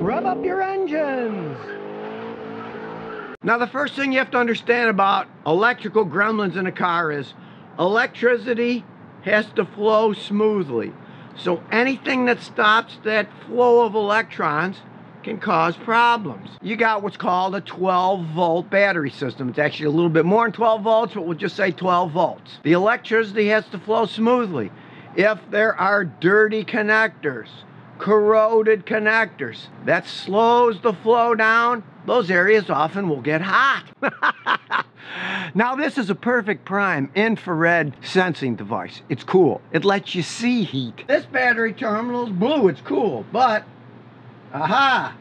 Rev up your engines. Now the first thing you have to understand about electrical gremlins in a car is electricity has to flow smoothly. So anything that stops that flow of electrons can cause problems. You got what's called a 12 volt battery system. It's actually a little bit more than 12 volts, but we'll just say 12 volts. The electricity has to flow smoothly. If there are dirty connectors, corroded connectors, that slows the flow down, those areas often will get hot. now this is a perfect prime infrared sensing device. It's cool. It lets you see heat. This battery terminal is blue, it's cool, but aha,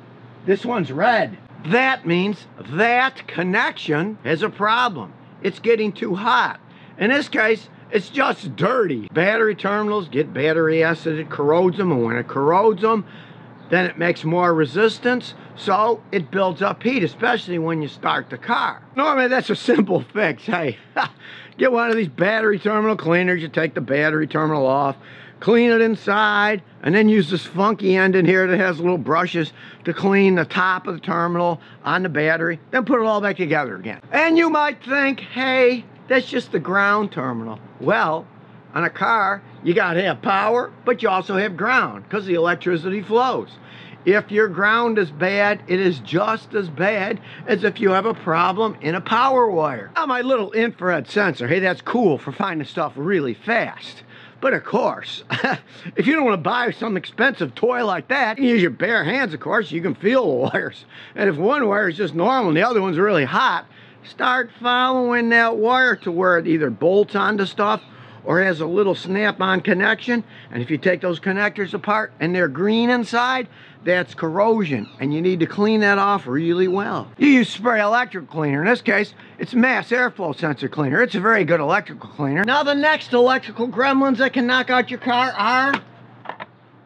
this one's red. That means that connection is a problem. It's getting too hot. In this case, it's just dirty. Battery terminals get battery acid, it corrodes them, and when it corrodes them, then it makes more resistance, so it builds up heat, especially when you start the car. Normally, that's a simple fix. Hey, get one of these battery terminal cleaners, you take the battery terminal off, clean it inside, and then use this funky end in here that has little brushes to clean the top of the terminal on the battery, then put it all back together again. And you might think, hey, that's just the ground terminal. Well, on a car, you gotta have power, but you also have ground because the electricity flows. If your ground is bad, it is just as bad as if you have a problem in a power wire. Now my little infrared sensor, hey, that's cool for finding stuff really fast. But of course, if you don't want to buy some expensive toy like that, you use your bare hands, of course, you can feel the wires. And if one wire is just normal and the other one's really hot, start following that wire to where it either bolts onto stuff or has a little snap-on connection. And if you take those connectors apart and they're green inside, that's corrosion and you need to clean that off really well. You use spray electric cleaner. In this case, it's mass airflow sensor cleaner. It's a very good electrical cleaner. Now the next electrical gremlins that can knock out your car are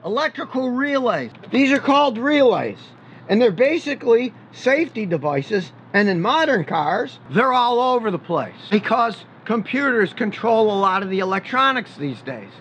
electrical relays. These are called relays and they're basically safety devices and in modern cars, they're all over the place because computers control a lot of the electronics these days.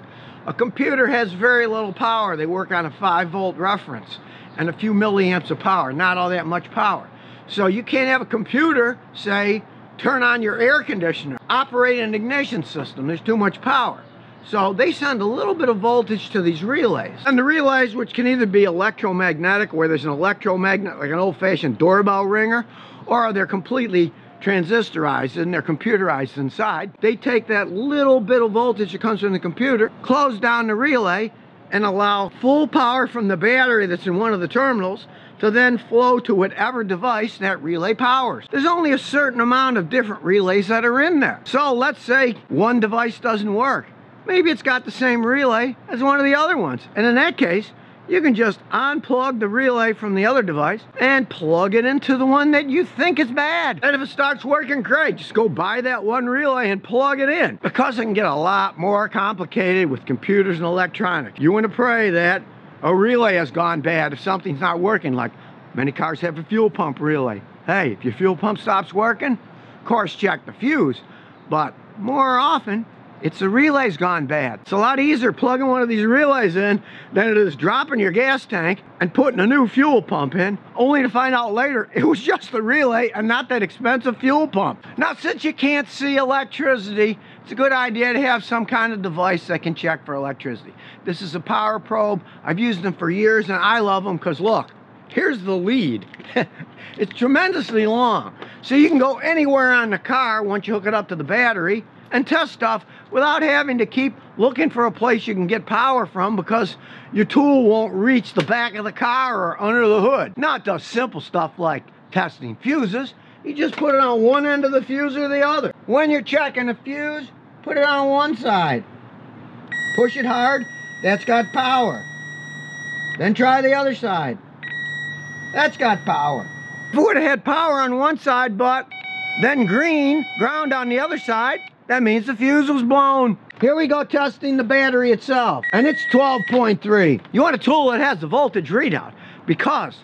A computer has very little power. They work on a 5 volt reference and a few milliamps of power, not all that much power. So you can't have a computer say, turn on your air conditioner, operate an ignition system. There's too much power. So they send a little bit of voltage to these relays. And the relays, which can either be electromagnetic, where there's an electromagnet, like an old-fashioned doorbell ringer, or they're completely transistorized and they're computerized inside. They take that little bit of voltage that comes from the computer, close down the relay, and allow full power from the battery that's in one of the terminals to then flow to whatever device that relay powers. There's only a certain amount of different relays that are in there. So let's say one device doesn't work. Maybe it's got the same relay as one of the other ones. And in that case, you can just unplug the relay from the other device and plug it into the one that you think is bad. And if it starts working great, just go buy that one relay and plug it in because it can get a lot more complicated with computers and electronics. You want to pray that a relay has gone bad if something's not working, like many cars have a fuel pump relay. Hey, if your fuel pump stops working, of course check the fuse, but more often it's the relay's gone bad. It's a lot easier plugging one of these relays in than it is dropping your gas tank and putting a new fuel pump in, only to find out later it was just the relay and not that expensive fuel pump. Now, since you can't see electricity, it's a good idea to have some kind of device that can check for electricity. This is a power probe. I've used them for years and I love them because look, here's the lead. it's tremendously long. So you can go anywhere on the car once you hook it up to the battery and test stuff without having to keep looking for a place you can get power from because your tool won't reach the back of the car or under the hood. Not the simple stuff like testing fuses. You just put it on one end of the fuse or the other. When you're checking a fuse, put it on one side. Push it hard, that's got power. Then try the other side. That's got power. If it would have had power on one side, but then green, ground on the other side, that means the fuse was blown. Here we go testing the battery itself. And it's 12.3. You want a tool that has the voltage readout because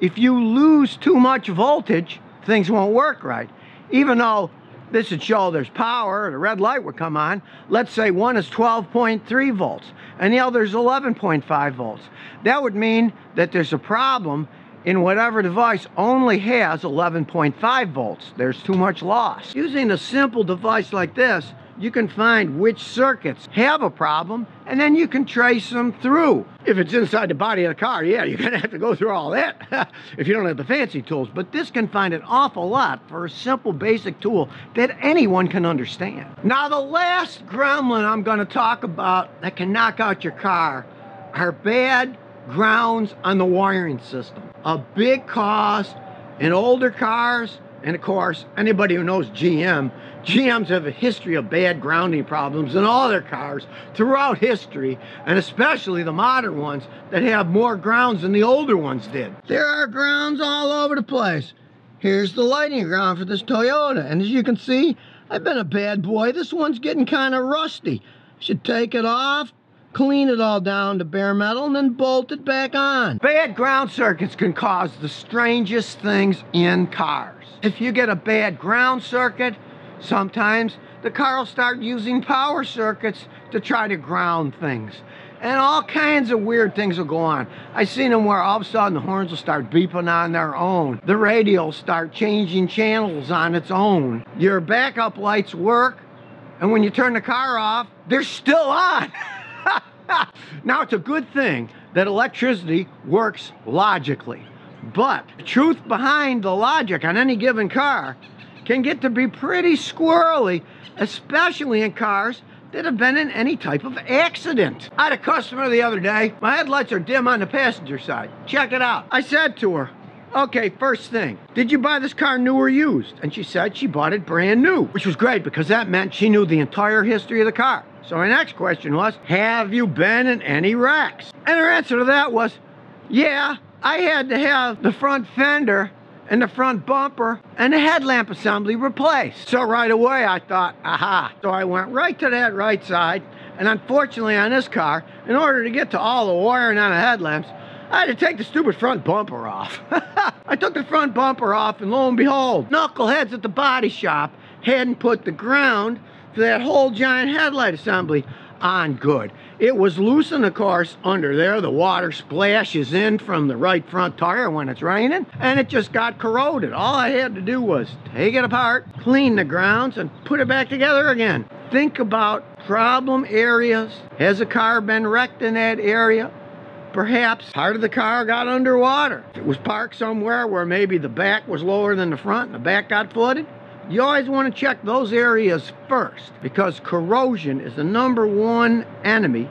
if you lose too much voltage, things won't work right. Even though this would show there's power, the red light would come on. Let's say one is 12.3 volts and the other is 11.5 volts. That would mean that there's a problem in whatever device only has 11.5 volts. There's too much loss. Using a simple device like this, you can find which circuits have a problem and then you can trace them through. If it's inside the body of the car, yeah, you're gonna have to go through all that if you don't have the fancy tools. But this can find an awful lot for a simple basic tool that anyone can understand. Now the last gremlin I'm gonna talk about that can knock out your car are bad grounds on the wiring system. A big cost in older cars, and of course, anybody who knows GM, GMs have a history of bad grounding problems in all their cars throughout history, and especially the modern ones that have more grounds than the older ones did. There are grounds all over the place. Here's the lighting ground for this Toyota, and as you can see, I've been a bad boy. This one's getting kind of rusty. Should take it off, clean it all down to bare metal, and then bolt it back on. Bad ground circuits can cause the strangest things in cars. If you get a bad ground circuit, sometimes the car will start using power circuits to try to ground things. And all kinds of weird things will go on. I've seen them where all of a sudden the horns will start beeping on their own. The radio will start changing channels on its own. Your backup lights work, and when you turn the car off, they're still on. now, it's a good thing that electricity works logically. But the truth behind the logic on any given car can get to be pretty squirrely, especially in cars that have been in any type of accident. I had a customer the other day. My headlights are dim on the passenger side. Check it out. I said to her, Okay, first thing, did you buy this car new or used? And she said she bought it brand new, which was great because that meant she knew the entire history of the car. So my next question was, have you been in any wrecks? And her answer to that was, yeah, I had to have the front fender and the front bumper and the headlamp assembly replaced. So right away I thought, aha. So I went right to that right side and unfortunately on this car, in order to get to all the wiring on the headlamps, I had to take the stupid front bumper off. I took the front bumper off and lo and behold, knuckleheads at the body shop hadn't put the ground that whole giant headlight assembly on good. It was loose in the course, under there. The water splashes in from the right front tire when it's raining, and it just got corroded. All I had to do was take it apart, clean the grounds, and put it back together again. Think about problem areas. Has a car been wrecked in that area? Perhaps part of the car got underwater. It was parked somewhere where maybe the back was lower than the front and the back got flooded, you always want to check those areas first because corrosion is the number one enemy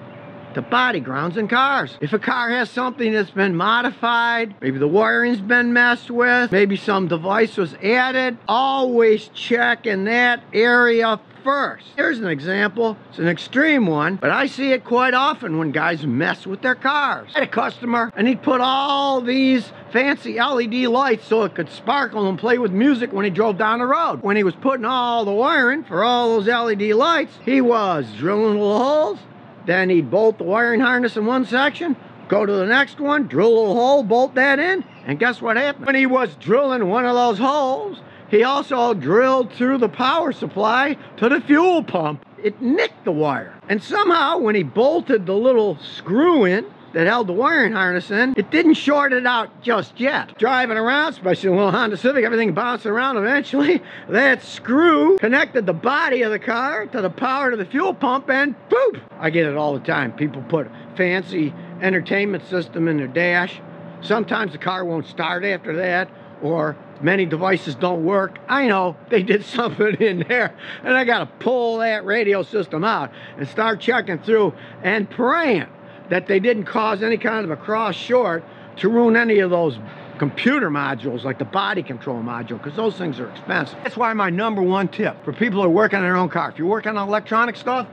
to body grounds in cars. If a car has something that's been modified, maybe the wiring's been messed with, maybe some device was added, always check in that area first. Here's an example. It's an extreme one, but I see it quite often when guys mess with their cars. I had a customer and he'd put all these fancy LED lights so it could sparkle and play with music when he drove down the road. When he was putting all the wiring for all those LED lights, he was drilling little holes, then he'd bolt the wiring harness in one section, go to the next one, drill a little hole, bolt that in, and guess what happened? When he was drilling one of those holes, he also drilled through the power supply to the fuel pump. It nicked the wire. And somehow when he bolted the little screw in, that held the wiring harness in, it didn't short it out just yet. Driving around, especially a little Honda Civic, everything bouncing around eventually. That screw connected the body of the car to the power to the fuel pump and boop! I get it all the time. People put fancy entertainment system in their dash. Sometimes the car won't start after that or many devices don't work. I know they did something in there and I got to pull that radio system out and start checking through and praying that they didn't cause any kind of a cross short to ruin any of those computer modules like the body control module because those things are expensive. That's why my number one tip for people who are working on their own car, if you're working on electronic stuff,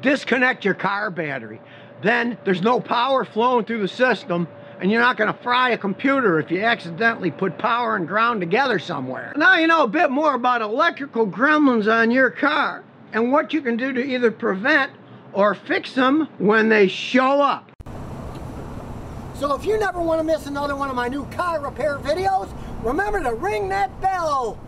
disconnect your car battery. Then there's no power flowing through the system and you're not going to fry a computer if you accidentally put power and ground together somewhere. Now you know a bit more about electrical gremlins on your car and what you can do to either prevent or fix them when they show up. So if you never want to miss another one of my new car repair videos, remember to ring that bell.